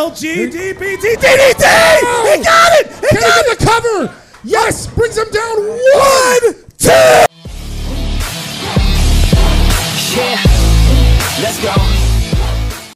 LGDPT DDT! He got it! He got the cover? Yes, brings him down. One,